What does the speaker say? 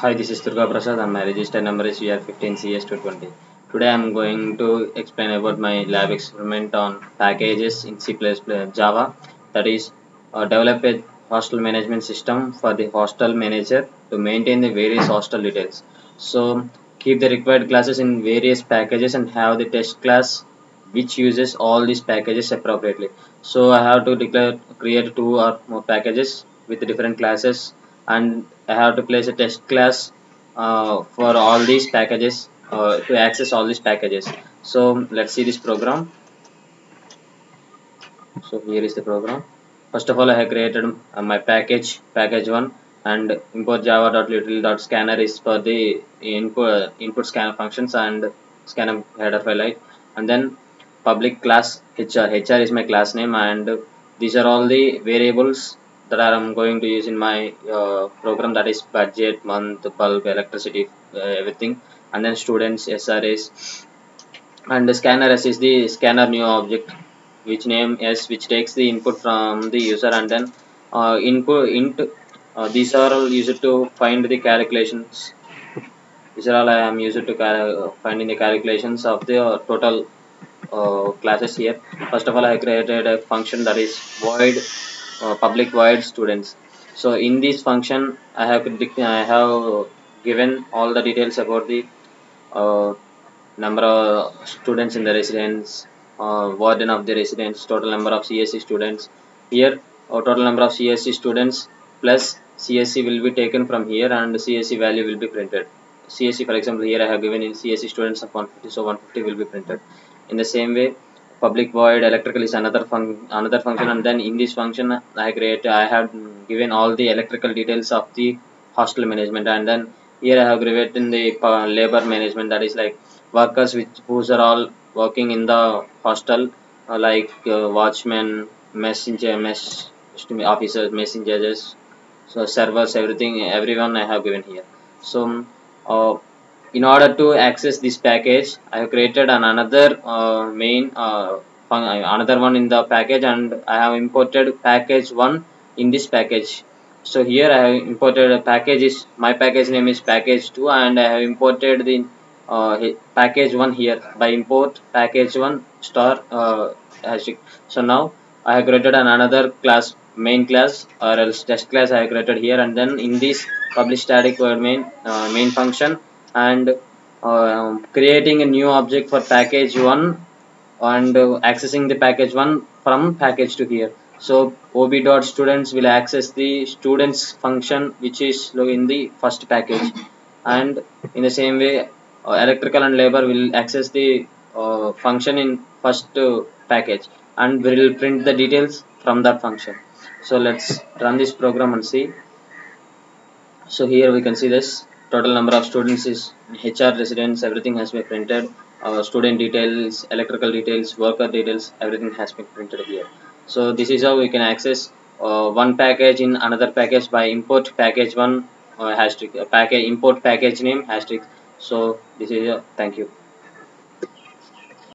Hi, this is Durga Prasad and my register number is VR15CS220. Today I am going to explain about my lab experiment on packages in C++ Java that is uh, develop a hostel management system for the hostel manager to maintain the various hostel details. So keep the required classes in various packages and have the test class which uses all these packages appropriately. So I have to declare create two or more packages with different classes and I have to place a test class uh, for all these packages uh, to access all these packages. So let's see this program. So here is the program. First of all, I have created uh, my package, package one, and import java.util.scanner is for the input input scanner functions and scanner header file, and then public class hr. hr is my class name, and these are all the variables that I'm going to use in my uh, program that is budget, month, bulb, electricity, uh, everything. And then students SRS and the scanner S is the scanner new object which name S which takes the input from the user and then uh, input int uh, these are all used to find the calculations. These are all I am used to finding the calculations of the uh, total uh, classes here. First of all I created a function that is void uh, public void students. So in this function I have I have given all the details about the uh, number of students in the residence uh, warden of the residence total number of CSC students. Here uh, total number of CSC students plus CSC will be taken from here and CSC value will be printed. CSC for example here I have given in CSC students of 150 so 150 will be printed. In the same way public void electrical is another fun another function and then in this function I create I have given all the electrical details of the hostel management and then here I have given the labor management that is like workers which who are all working in the hostel uh, like uh, watchmen messenger mess officers messengers so servers everything everyone I have given here. So uh, in order to access this package I have created an another uh, main uh, another one in the package and I have imported package one in this package. So here I have imported a package is my package name is package 2 and I have imported the uh, package 1 here. By import package 1 star uh, so now I have created an another class main class or else test class I have created here and then in this public static void main uh, main function and uh, creating a new object for package 1 and uh, accessing the package 1 from package to here. So ob dot students will access the students function which is in the first package. And in the same way uh, electrical and labor will access the uh, function in first uh, package and we will print the details from that function. So let's run this program and see. So here we can see this total number of students is HR residents everything has been printed. Uh, student details electrical details worker details everything has been printed here. So this is how we can access uh, one package in another package by import package one uh, hashtag uh, package import package name hashtag. So this is uh, thank you